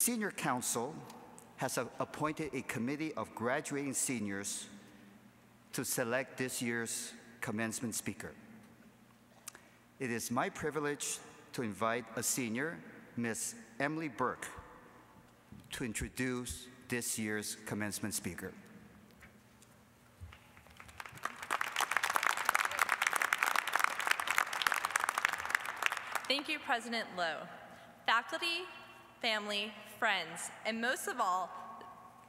Senior Council has appointed a committee of graduating seniors to select this year's commencement speaker. It is my privilege to invite a senior, Miss Emily Burke, to introduce this year's commencement speaker. Thank you, President Loh. Faculty, family, friends, and most of all,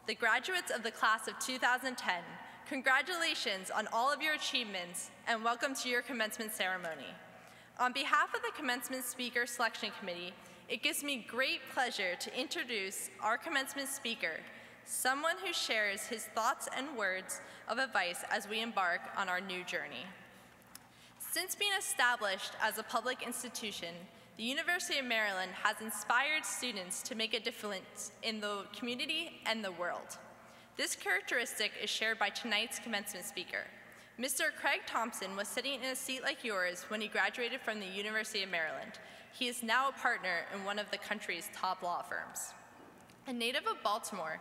the graduates of the class of 2010, congratulations on all of your achievements and welcome to your commencement ceremony. On behalf of the Commencement Speaker Selection Committee, it gives me great pleasure to introduce our commencement speaker, someone who shares his thoughts and words of advice as we embark on our new journey. Since being established as a public institution, the University of Maryland has inspired students to make a difference in the community and the world. This characteristic is shared by tonight's commencement speaker. Mr. Craig Thompson was sitting in a seat like yours when he graduated from the University of Maryland. He is now a partner in one of the country's top law firms. A native of Baltimore,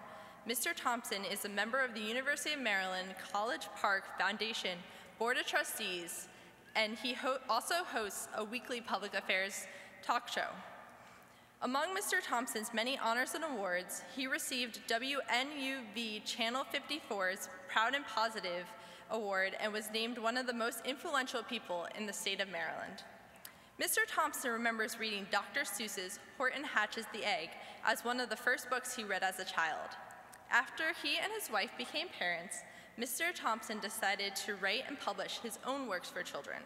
Mr. Thompson is a member of the University of Maryland College Park Foundation Board of Trustees and he ho also hosts a weekly public affairs talk show. Among Mr. Thompson's many honors and awards, he received WNUV Channel 54's Proud and Positive Award and was named one of the most influential people in the state of Maryland. Mr. Thompson remembers reading Dr. Seuss's Horton Hatches the Egg as one of the first books he read as a child. After he and his wife became parents, Mr. Thompson decided to write and publish his own works for children.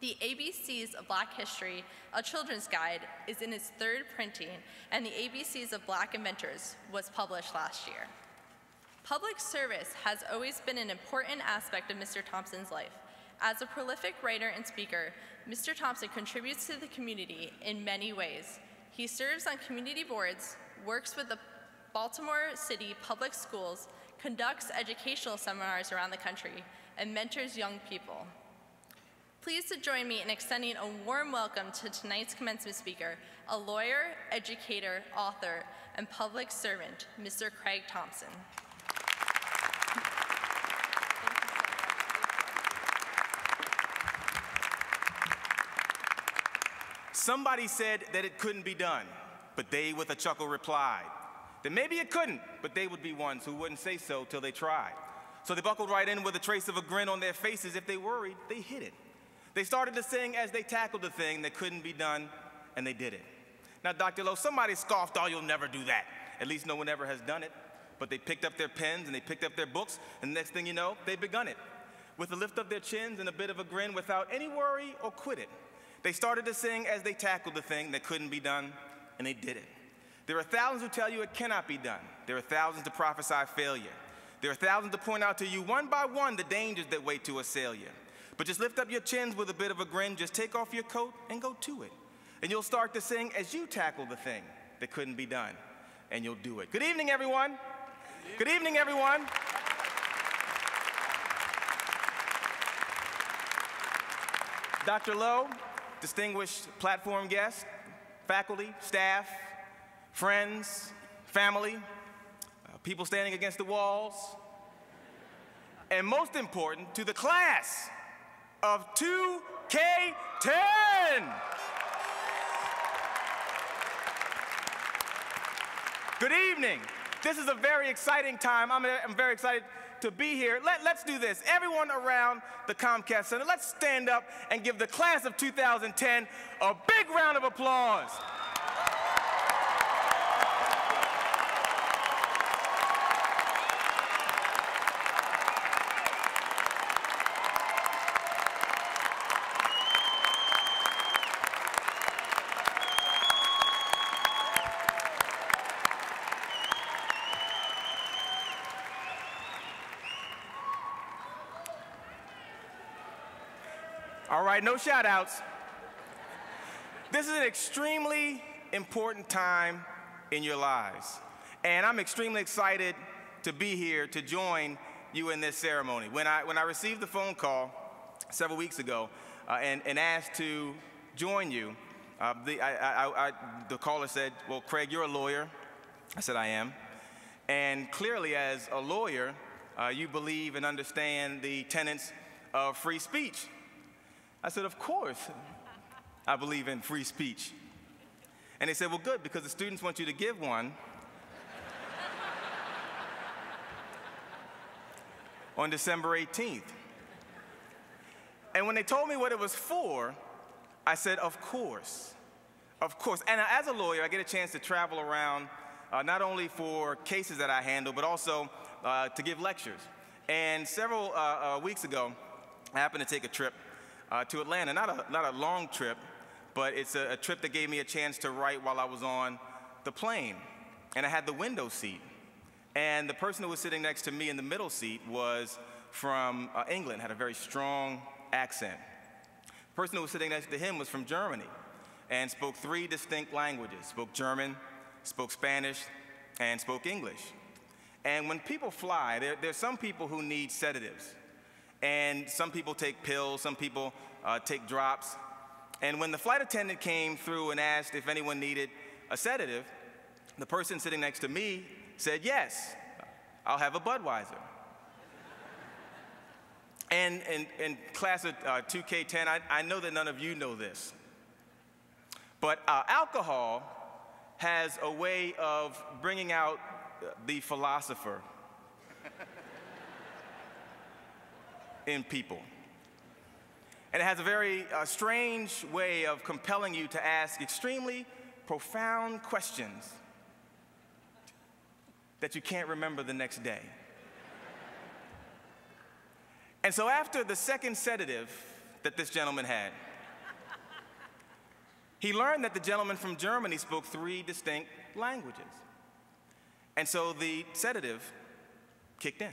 The ABCs of Black History, a children's guide, is in its third printing, and the ABCs of Black Inventors was published last year. Public service has always been an important aspect of Mr. Thompson's life. As a prolific writer and speaker, Mr. Thompson contributes to the community in many ways. He serves on community boards, works with the Baltimore City Public Schools, conducts educational seminars around the country, and mentors young people. Please to join me in extending a warm welcome to tonight's commencement speaker, a lawyer, educator, author, and public servant, Mr. Craig Thompson. Somebody said that it couldn't be done, but they with a chuckle replied that maybe it couldn't, but they would be ones who wouldn't say so till they tried. So they buckled right in with a trace of a grin on their faces. If they worried, they hid it. They started to sing as they tackled the thing that couldn't be done, and they did it. Now, Dr. Loh, somebody scoffed, oh, you'll never do that. At least no one ever has done it. But they picked up their pens and they picked up their books, and the next thing you know, they've begun it. With a lift of their chins and a bit of a grin without any worry or quit it. They started to sing as they tackled the thing that couldn't be done, and they did it. There are thousands who tell you it cannot be done. There are thousands to prophesy failure. There are thousands to point out to you one by one the dangers that wait to assail you. But just lift up your chins with a bit of a grin, just take off your coat and go to it. And you'll start to sing as you tackle the thing that couldn't be done, and you'll do it. Good evening, everyone. Good evening, everyone. Dr. Loh, distinguished platform guest, faculty, staff, friends, family, uh, people standing against the walls, and most important, to the class of 2K10. Good evening. This is a very exciting time. I'm, I'm very excited to be here. Let, let's do this. Everyone around the Comcast Center, let's stand up and give the class of 2010 a big round of applause. Right, no shout outs. This is an extremely important time in your lives. And I'm extremely excited to be here to join you in this ceremony. When I, when I received the phone call several weeks ago uh, and, and asked to join you, uh, the, I, I, I, the caller said, Well, Craig, you're a lawyer, I said, I am. And clearly, as a lawyer, uh, you believe and understand the tenets of free speech. I said, Of course, I believe in free speech. And they said, Well, good, because the students want you to give one. on December 18th. And when they told me what it was for, I said, Of course. Of course. And as a lawyer, I get a chance to travel around uh, not only for cases that I handle, but also uh, to give lectures. And several uh, uh weeks ago, I happened to take a trip uh, to Atlanta. Not a, not a long trip, but it's a, a trip that gave me a chance to write while I was on the plane. And I had the window seat. And the person who was sitting next to me in the middle seat was from uh, England, had a very strong accent. The person who was sitting next to him was from Germany and spoke three distinct languages spoke German, spoke Spanish, and spoke English. And when people fly, there, there's some people who need sedatives. And some people take pills, some people uh, take drops. And when the flight attendant came through and asked if anyone needed a sedative, the person sitting next to me said, Yes, I'll have a Budweiser. and in, class of uh, 2K10, I, I, know that none of you know this, but uh, alcohol has a way of bringing out the philosopher in people. And it has a very uh, strange way of compelling you to ask extremely profound questions that you can't remember the next day. And so, after the second sedative that this gentleman had, he learned that the gentleman from Germany spoke three distinct languages. And so the sedative kicked in.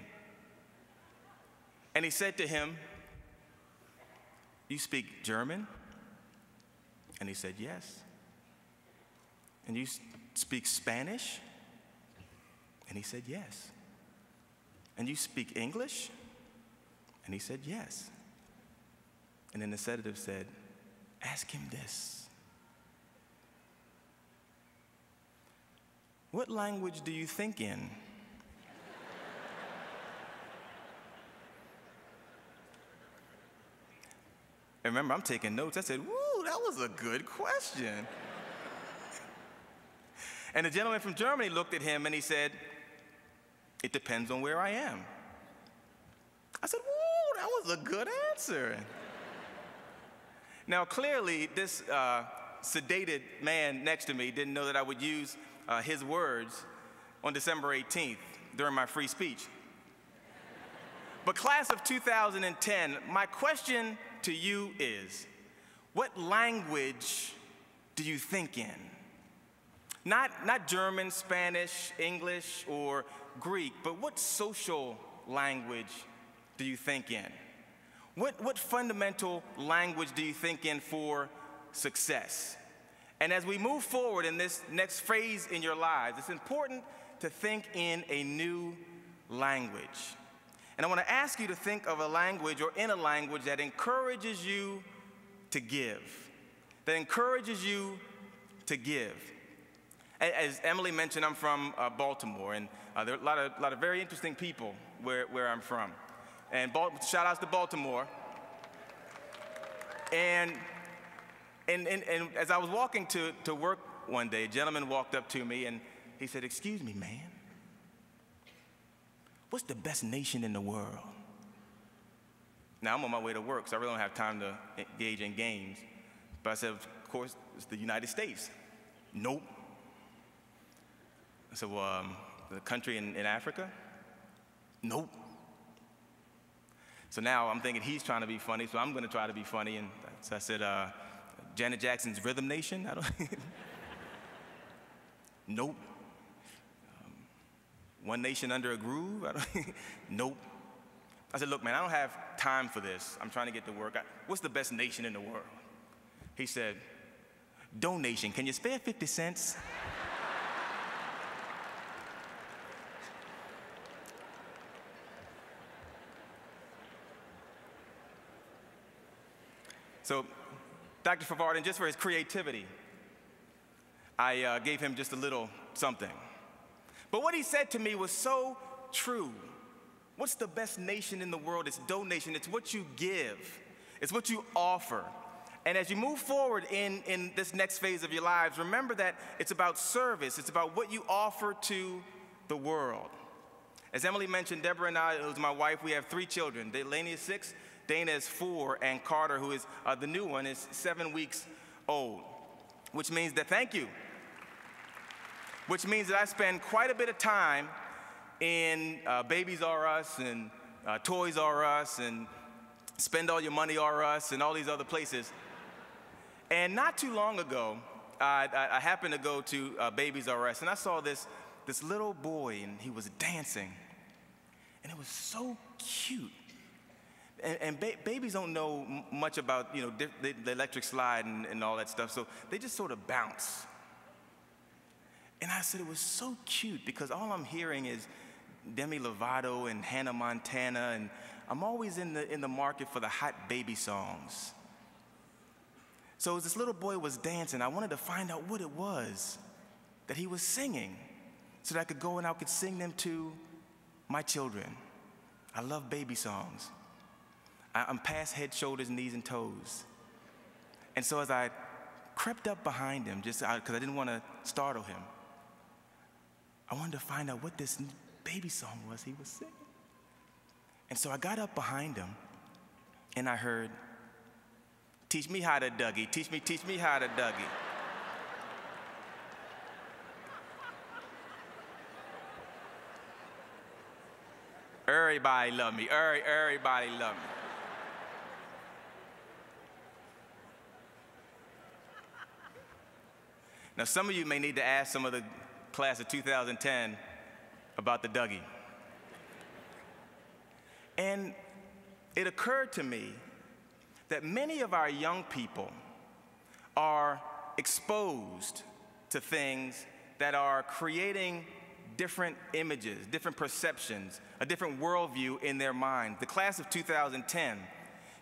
And he said to him, You speak German? And he said, Yes. And you speak Spanish? And he said, Yes. And you speak English? And he said, Yes. And then the sedative said, Ask him this. What language do you think in? And remember, I'm taking notes. I said, Woo, that was a good question. and the gentleman from Germany looked at him and he said, It depends on where I am. I said, Woo, that was a good answer. now, clearly, this uh, sedated man next to me didn't know that I would use uh, his words on December 18th during my free speech. But, class of 2010, my question to you is what language do you think in? Not, not German, Spanish, English, or Greek, but what social language do you think in? What, what fundamental language do you think in for success? And as we move forward in this next phase in your lives, it's important to think in a new language. And I want to ask you to think of a language or in a language that encourages you to give, that encourages you to give. As Emily mentioned, I'm from uh, Baltimore, and uh, there are a lot of, lot of very interesting people where, where I'm from. And Bal- shout outs to Baltimore. And, and, and, and as I was walking to, to work one day, a gentleman walked up to me and he said, Excuse me, man what's the best nation in the world? Now, I'm on my way to work, so I really don't have time to engage in games. But I said, of course, it's the United States. Nope. I said, well, um, the country in, in Africa? Nope. So now I'm thinking he's trying to be funny, so I'm going to try to be funny. And so I said, uh, Janet Jackson's Rhythm Nation? I don't nope. One Nation Under a Groove? I nope. I said, look, man, I don't have time for this. I'm trying to get to work. I, what's the best nation in the world? He said, donation. Can you spare 50 cents? so, Dr. Farvardin, just for his creativity, I uh, gave him just a little something. But what he said to me was so true. What's the best nation in the world? It's donation, it's what you give, it's what you offer. And as you move forward in, in this next phase of your lives, remember that it's about service, it's about what you offer to the world. As Emily mentioned, Deborah and I, who's my wife, we have three children. Delaney is six, Dana is four, and Carter, who is uh, the new one, is seven weeks old. Which means that, thank you, which means that I spend quite a bit of time in uh, Babies R Us and uh, Toys R Us and Spend All Your Money R Us and all these other places. And not too long ago, I, I, I happened to go to uh, Babies R Us and I saw this, this little boy and he was dancing. And it was so cute. And, and ba babies don't know much about you know the, the, electric slide and, and all that stuff, so they just sort of bounce. And I said it was so cute because all I'm hearing is Demi Lovato and Hannah Montana, and I'm always in the, in the market for the hot baby songs. So as this little boy was dancing, I wanted to find out what it was that he was singing so that I could go and I could sing them to my children. I love baby songs. I, am past head, shoulders, knees, and toes. And so as I crept up behind him, just because I didn't want to startle him, I wanted to find out what this baby song was he was singing. And so I got up behind him and I heard, Teach me how to Dougie, teach me, teach me how to Dougie. Everybody love me. Everybody love me. Now, some of you may need to ask some of the class of 2010 about the Dougie. And it occurred to me that many of our young people are exposed to things that are creating different images, different perceptions, a different worldview in their mind. The class of 2010,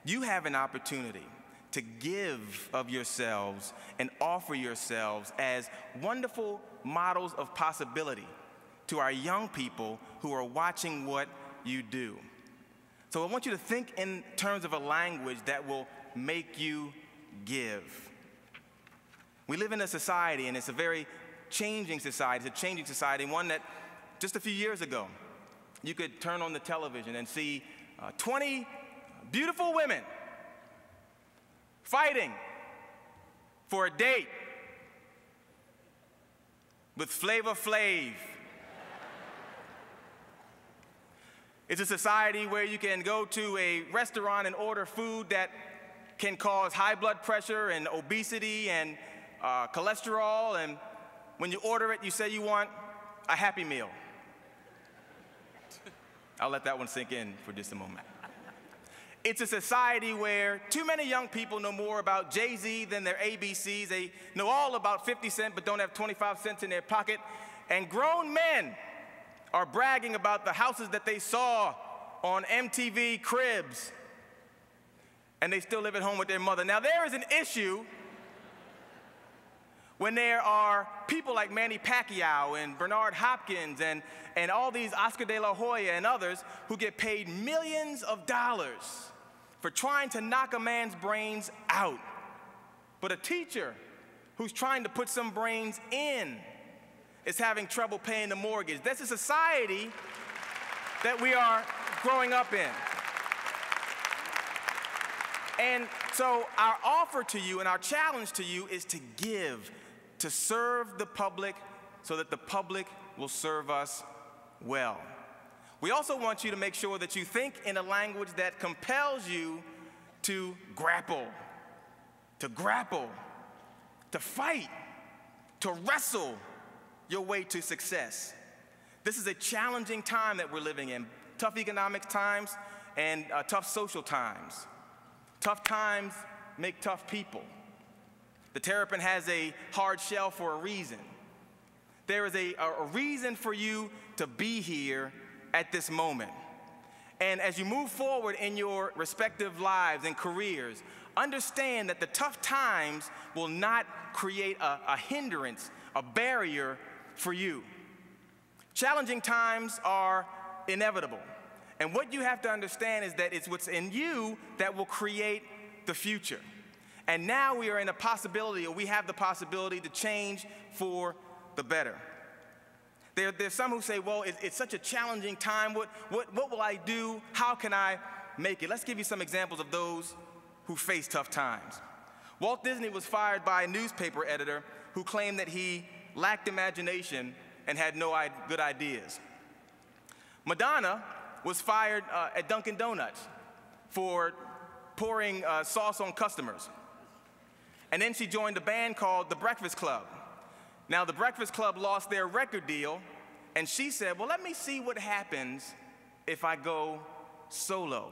you have an opportunity to give of yourselves and offer yourselves as wonderful models of possibility to our young people who are watching what you do. So I want you to think in terms of a language that will make you give. We live in a society, and it's a very changing society. It's a changing society, one that just a few years ago, you could turn on the television and see uh, 20 beautiful women fighting for a date with Flavor Flav. It's a society where you can go to a restaurant and order food that can cause high blood pressure and obesity and uh, cholesterol. And when you order it, you say you want a Happy Meal. I'll let that one sink in for just a moment. It's a society where too many young people know more about Jay Z than their ABCs. They know all about 50 Cent but don't have 25 cents in their pocket. And grown men are bragging about the houses that they saw on MTV Cribs. And they still live at home with their mother. Now, there is an issue when there are people like Manny Pacquiao and Bernard Hopkins and, and all these Oscar de la Hoya and others who get paid millions of dollars for trying to knock a man's brains out. But a teacher who's trying to put some brains in is having trouble paying the mortgage. That's a society that we are growing up in. And so, our offer to you and our challenge to you is to give, to serve the public so that the public will serve us well. We also want you to make sure that you think in a language that compels you to grapple, to grapple, to fight, to wrestle your way to success. This is a challenging time that we're living in tough economic times and uh, tough social times. Tough times make tough people. The Terrapin has a hard shell for a reason. There is a, a reason for you to be here at this moment. And as you move forward in your respective lives and careers, understand that the tough times will not create a, a hindrance, a barrier for you. Challenging times are inevitable. And what you have to understand is that it's what's in you that will create the future. And now we are in a possibility, or we have the possibility to change for the better. There, there's some who say, well, it, it's such a challenging time. What, what, what will I do? How can I make it? Let's give you some examples of those who face tough times. Walt Disney was fired by a newspaper editor who claimed that he lacked imagination and had no good ideas. Madonna was fired uh, at Dunkin' Donuts for pouring uh, sauce on customers. And then she joined a band called The Breakfast Club. Now, The Breakfast Club lost their record deal, and she said, Well, let me see what happens if I go solo.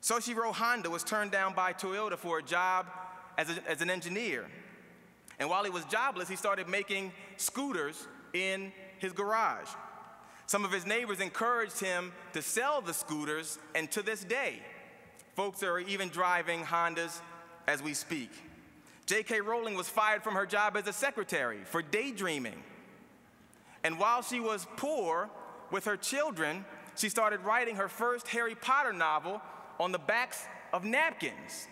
Soichiro Honda was turned down by Toyota for a job as, a, as an engineer. And while he was jobless, he started making scooters in his garage. Some of his neighbors encouraged him to sell the scooters, and to this day, folks are even driving Hondas as we speak. J.K. Rowling was fired from her job as a secretary for daydreaming. And while she was poor with her children, she started writing her first Harry Potter novel on the backs of napkins.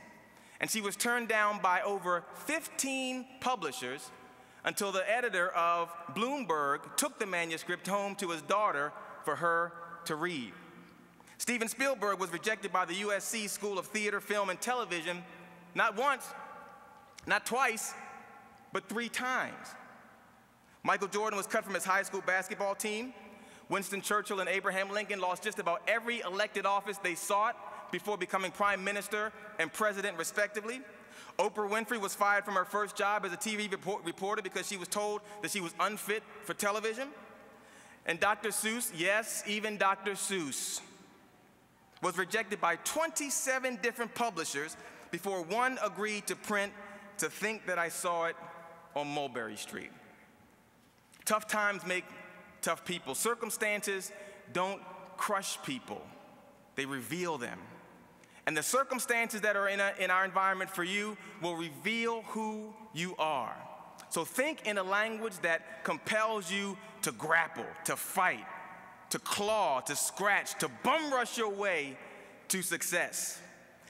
And she was turned down by over 15 publishers until the editor of Bloomsbury took the manuscript home to his daughter for her to read. Steven Spielberg was rejected by the USC School of Theater, Film, and Television not once, not twice, but three times. Michael Jordan was cut from his high school basketball team. Winston Churchill and Abraham Lincoln lost just about every elected office they sought before becoming prime minister and president, respectively. Oprah Winfrey was fired from her first job as a TV report reporter because she was told that she was unfit for television. And Dr. Seuss, yes, even Dr. Seuss, was rejected by 27 different publishers before one agreed to print To Think That I Saw It on Mulberry Street. Tough times make tough people. Circumstances don't crush people, they reveal them. And the circumstances that are in, a, in our environment for you will reveal who you are. So think in a language that compels you to grapple, to fight, to claw, to scratch, to bum rush your way to success.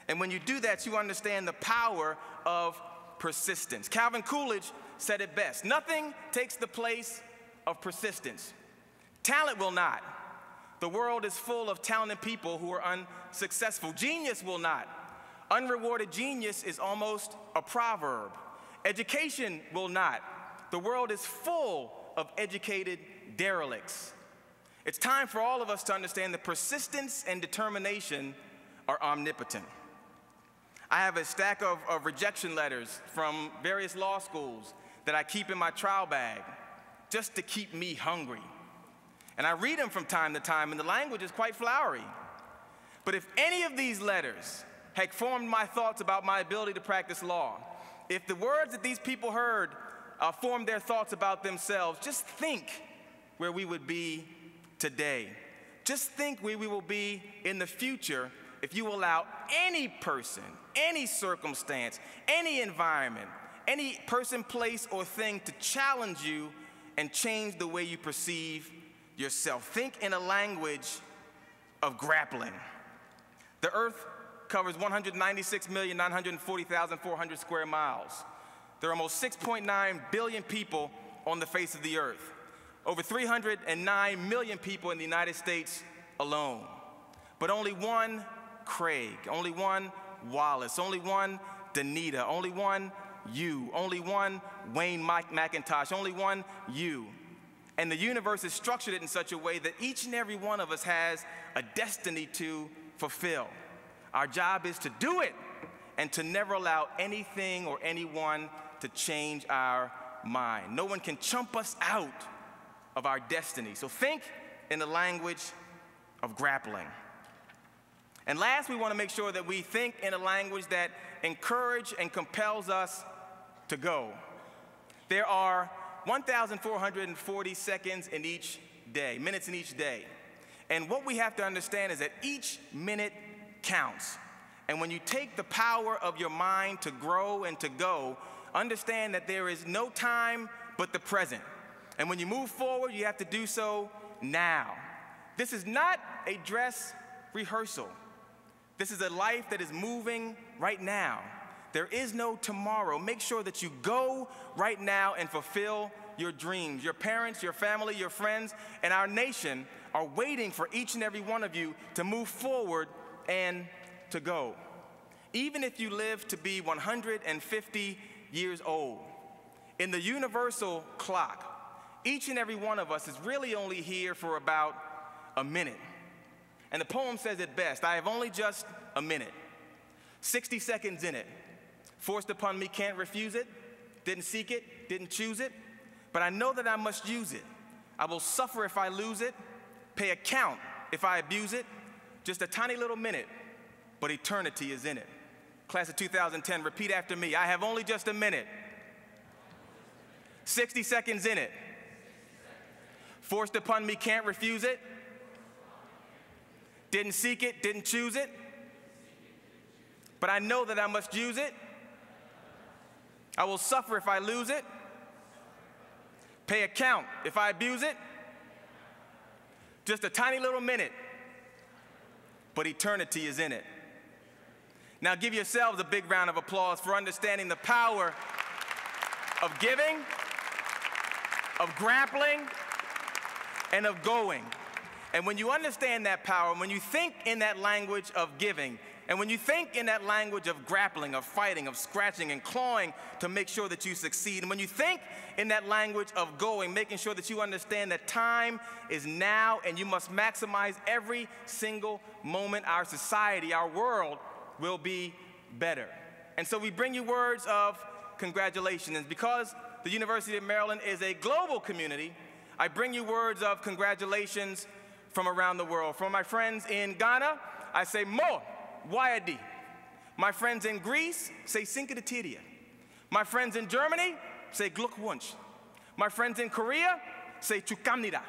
And when you do that, you understand the power of persistence. Calvin Coolidge said it best nothing takes the place of persistence. Talent will not. The world is full of talented people who are unsuccessful. Genius will not. Unrewarded genius is almost a proverb. Education will not. The world is full of educated derelicts. It's time for all of us to understand that persistence and determination are omnipotent. I have a stack of, of rejection letters from various law schools that I keep in my trial bag just to keep me hungry. And I read them from time to time, and the language is quite flowery. But if any of these letters had formed my thoughts about my ability to practice law, if the words that these people heard uh, formed their thoughts about themselves, just think where we would be today. Just think where we will be in the future if you allow any person, any circumstance, any environment, any person, place, or thing to challenge you and change the way you perceive yourself. Think in a language of grappling. The earth covers 196,940,400 square miles. There are almost 6.9 billion people on the face of the earth, over 309 million people in the United States alone. But only one Craig, only one Wallace, only one Danita, only one you, only one Wayne Mike McIntosh, only one you and the universe is structured in such a way that each and every one of us has a destiny to fulfill. Our job is to do it and to never allow anything or anyone to change our mind. No one can chump us out of our destiny. So think in the language of grappling. And last, we want to make sure that we think in a language that encourages and compels us to go. There are 1,440 seconds in each day, minutes in each day. And what we have to understand is that each minute counts. And when you take the power of your mind to grow and to go, understand that there is no time but the present. And when you move forward, you have to do so now. This is not a dress rehearsal. This is a life that is moving right now. There is no tomorrow. Make sure that you go right now and fulfill your dreams. Your parents, your family, your friends, and our nation are waiting for each and every one of you to move forward and to go. Even if you live to be 150 years old, in the universal clock, each and every one of us is really only here for about a minute. And the poem says it best I have only just a minute, 60 seconds in it. Forced upon me, can't refuse it. Didn't seek it, didn't choose it. But I know that I must use it. I will suffer if I lose it, pay account if I abuse it. Just a tiny little minute, but eternity is in it. Class of 2010, repeat after me. I have only just a minute. 60 seconds in it. Forced upon me, can't refuse it. Didn't seek it, didn't choose it. But I know that I must use it. I will suffer if I lose it. Pay account if I abuse it. Just a tiny little minute, but eternity is in it. Now give yourselves a big round of applause for understanding the power of giving, of grappling, and of going. And when you understand that power, when you think in that language of giving, and when you think in that language of grappling, of fighting, of scratching and clawing to make sure that you succeed, and when you think in that language of going, making sure that you understand that time is now and you must maximize every single moment, our society, our world will be better. And so we bring you words of congratulations. And because the University of Maryland is a global community, I bring you words of congratulations from around the world. From my friends in Ghana, I say Mo Wayadi. My friends in Greece say Sinkadatidia. My friends in Germany say Glückwunsch. My friends in Korea say Chukamnida.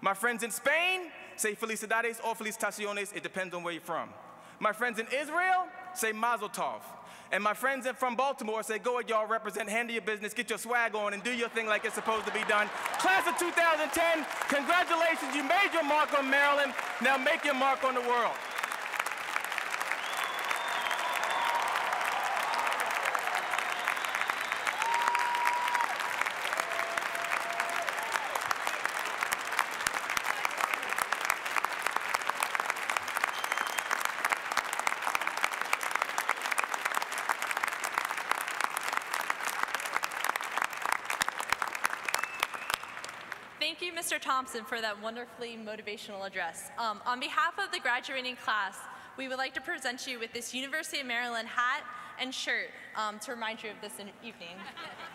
My friends in Spain say Felicidades or Felicitaciones. It depends on where you're from. My friends in Israel say Mazel Tov. And my friends from Baltimore say, go ahead, y'all, represent, handle your business, get your swag on, and do your thing like it's supposed to be done. Class of 2010, congratulations, you made your mark on Maryland. Now make your mark on the world. Thank you, Mr. Thompson, for that wonderfully motivational address. Um, on behalf of the graduating class, we would like to present you with this University of Maryland hat and shirt um, to remind you of this evening.